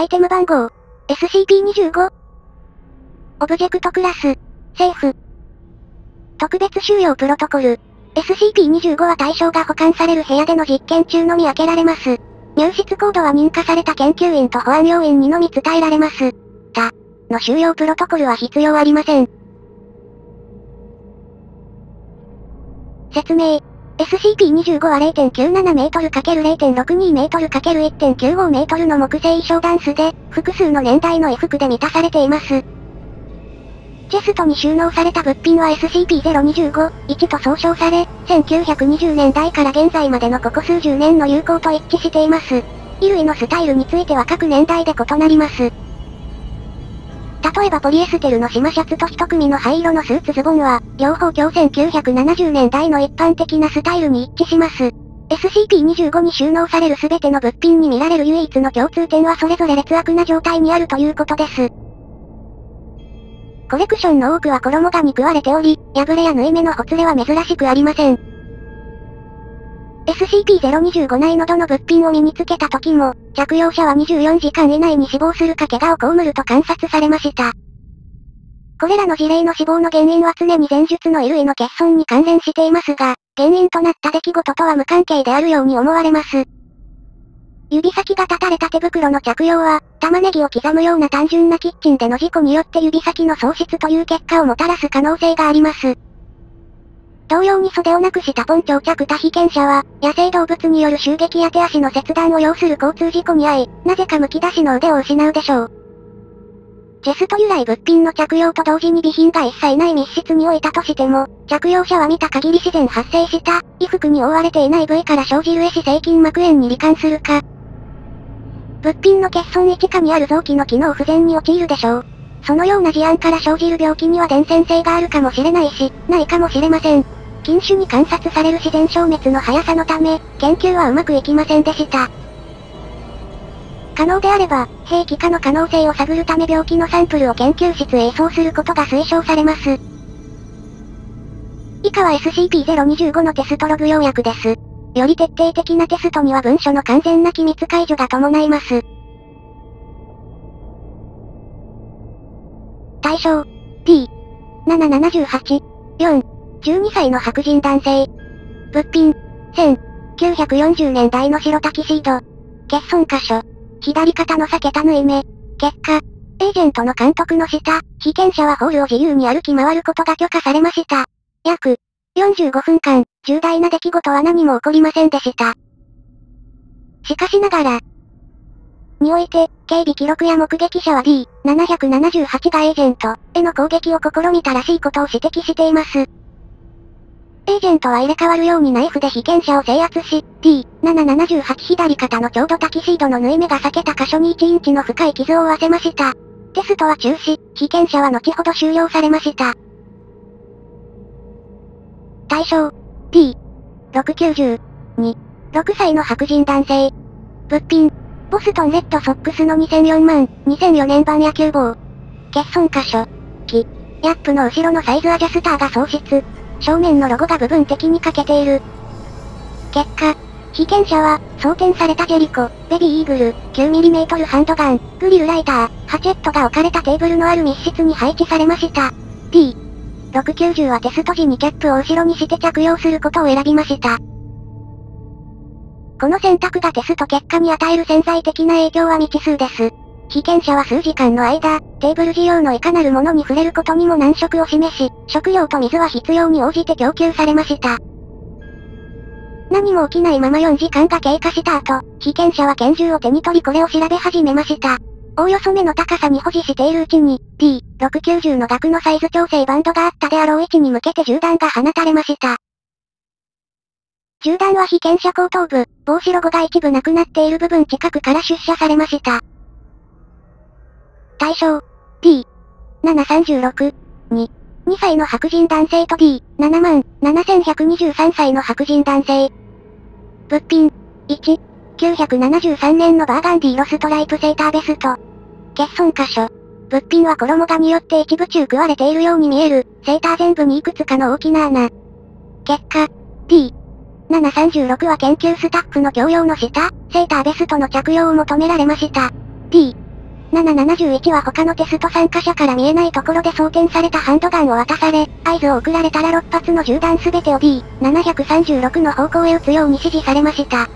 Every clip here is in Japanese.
アイテム番号、SCP-25。オブジェクトクラス、セーフ。特別収容プロトコル、SCP-25 は対象が保管される部屋での実験中のみ開けられます。入室コードは認可された研究員と保安要員にのみ伝えられます。他の収容プロトコルは必要ありません。説明。SCP-25 は0.97メートル ×0.62 メートル ×1.95 メートルの木製衣装ダンスで、複数の年代の衣服で満たされています。チェストに収納された物品は SCP-025、1と総称され、1920年代から現在までのここ数十年の流行と一致しています。衣類のスタイルについては各年代で異なります。例えばポリエステルの島シャツと一組の灰色のスーツズボンは、両方今日1970年代の一般的なスタイルに一致します。SCP-25 に収納される全ての物品に見られる唯一の共通点はそれぞれ劣悪な状態にあるということです。コレクションの多くは衣が憎われており、破れや縫い目のほつれは珍しくありません。SCP-025 内のどの物品を身につけた時も、着用者は24時間以内に死亡するか怪我を被ると観察されました。これらの事例の死亡の原因は常に前述の衣類の欠損に関連していますが、原因となった出来事とは無関係であるように思われます。指先が立たれた手袋の着用は、玉ねぎを刻むような単純なキッチンでの事故によって指先の喪失という結果をもたらす可能性があります。同様に袖をなくしたポンチョを着た被験者は、野生動物による襲撃や手足の切断を要する交通事故に遭い、なぜか剥き出しの腕を失うでしょう。チェスト由来物品の着用と同時に備品が一切ない密室に置いたとしても、着用者は見た限り自然発生した、衣服に覆われていない部位から生じる壊死性筋膜炎に罹患するか、物品の欠損位置下にある臓器の機能不全に陥るでしょう。そのような事案から生じる病気には伝染性があるかもしれないし、ないかもしれません。禁種に観察される自然消滅の速さのため、研究はうまくいきませんでした。可能であれば、兵器化の可能性を探るため病気のサンプルを研究室へ移送することが推奨されます。以下は SCP-025 のテストログ要約です。より徹底的なテストには文書の完全な機密解除が伴います。対象 P。778。4。12歳の白人男性。物品。1940年代の白タキシード。欠損箇所。左肩の避けた縫い目。結果。エージェントの監督の下、被験者はホールを自由に歩き回ることが許可されました。約45分間、重大な出来事は何も起こりませんでした。しかしながら、において、警備記録や目撃者は D778 がエージェントへの攻撃を試みたらしいことを指摘しています。エージェントは入れ替わるようにナイフで被験者を制圧し、D778 左肩のちょうどタキシードの縫い目が裂けた箇所に1インチの深い傷を負わせました。テストは中止、被験者は後ほど終了されました。対象、P。690。2。6歳の白人男性。物品、ボストンレッドソックスの2004万、2004年版野球帽。欠損箇所。木。ヤップの後ろのサイズアジャスターが喪失。正面のロゴが部分的に欠けている。結果、被験者は、装填されたジェリコ、ベビーイーグル、9mm ハンドガン、グリルライター、ハチェットが置かれたテーブルのある密室に配置されました。D。690はテスト時にキャップを後ろにして着用することを選びました。この選択がテスト結果に与える潜在的な影響は未知数です。被験者は数時間の間、テーブル需要のいかなるものに触れることにも難色を示し、食料と水は必要に応じて供給されました。何も起きないまま4時間が経過した後、被験者は拳銃を手に取りこれを調べ始めました。おおよそ目の高さに保持しているうちに、P690 の額のサイズ調整バンドがあったであろう位置に向けて銃弾が放たれました。銃弾は被験者後頭部、帽子ロゴが一部なくなっている部分近くから出射されました。対象、D。736、2。2歳の白人男性と D77123 歳の白人男性。物品、1、973年のバーガンディロストライプセーターベスト。欠損箇所。物品は衣がによって一部中食われているように見える、セーター全部にいくつかの大きな穴。結果、D。736は研究スタッフの共用の下、セーターベストの着用を求められました。D。771は他のテスト参加者から見えないところで装填されたハンドガンを渡され、合図を送られたら6発の銃弾すべてを D736 の方向へ撃つように指示されました。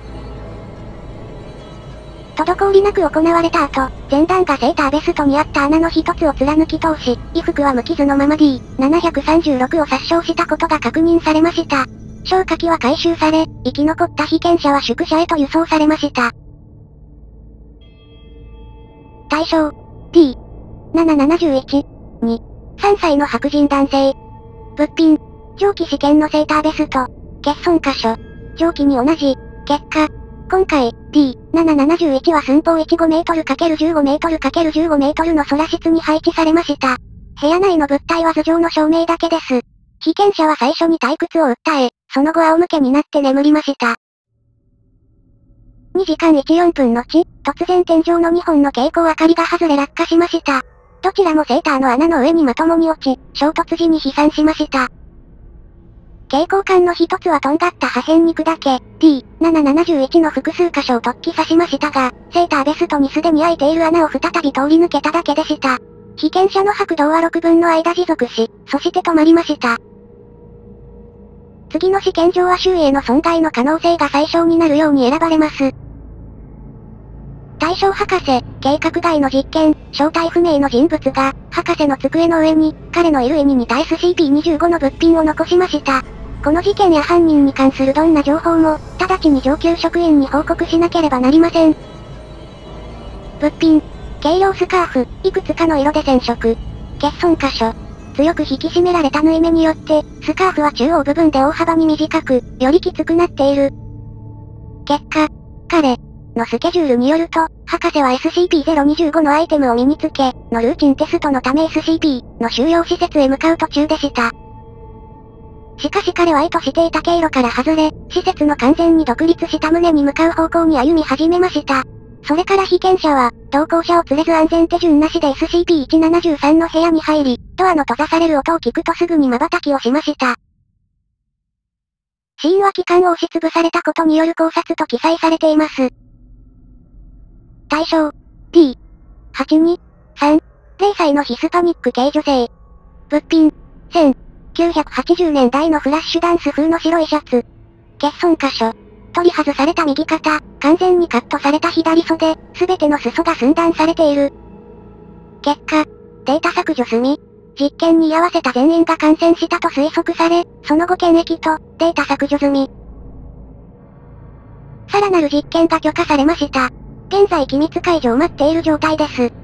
滞りなく行われた後、前段がセーターベストにあった穴の一つを貫き通し、衣服は無傷のまま D736 を殺傷したことが確認されました。消火器は回収され、生き残った被験者は宿舎へと輸送されました。対象。D771 2 3歳の白人男性。物品。蒸気試験のセーターベスト。欠損箇所。蒸気に同じ。結果。今回、D771 は寸法 15m×15 メートル ×15 メートルの空室に配置されました。部屋内の物体は頭上の照明だけです。被験者は最初に退屈を訴え、その後仰向けになって眠りました。2時間14分のち、突然天井の2本の蛍光明かりが外れ落下しました。どちらもセーターの穴の上にまともに落ち、衝突時に飛散しました。蛍光管の一つはとんがった破片に砕け、T771 の複数箇所を突起刺しましたが、セーターベストにすでに開いている穴を再び通り抜けただけでした。被験者の拍動は6分の間持続し、そして止まりました。次の試験場は周囲への損害の可能性が最小になるように選ばれます。大将博士、計画外の実験、正体不明の人物が、博士の机の上に、彼のいる絵に似た SCP-25 の物品を残しました。この事件や犯人に関するどんな情報も、直ちに上級職員に報告しなければなりません。物品。軽量スカーフ、いくつかの色で染色。欠損箇所。強く引き締められた縫い目によって、スカーフは中央部分で大幅に短く、よりきつくなっている。結果、彼、のスケジュールによると、博士は SCP-025 のアイテムを身につけ、のルーチンテストのため SCP の収容施設へ向かう途中でした。しかし彼は意図していた経路から外れ、施設の完全に独立した旨に向かう方向に歩み始めました。それから被験者は、同行者を連れず安全手順なしで SCP-173 の部屋に入り、ドアの閉ざされる音を聞くとすぐに瞬きをしました。死因は気管を押しつぶされたことによる考察と記載されています。対象、P、82、3、0歳のヒスパニック系女性。物品、1980年代のフラッシュダンス風の白いシャツ。欠損箇所。取り外された右肩、完全にカットされた左袖、すべての裾が寸断されている。結果、データ削除済み。実験に居合わせた全員が感染したと推測され、その後検疫と、データ削除済み。さらなる実験が許可されました。現在機密解除を待っている状態です。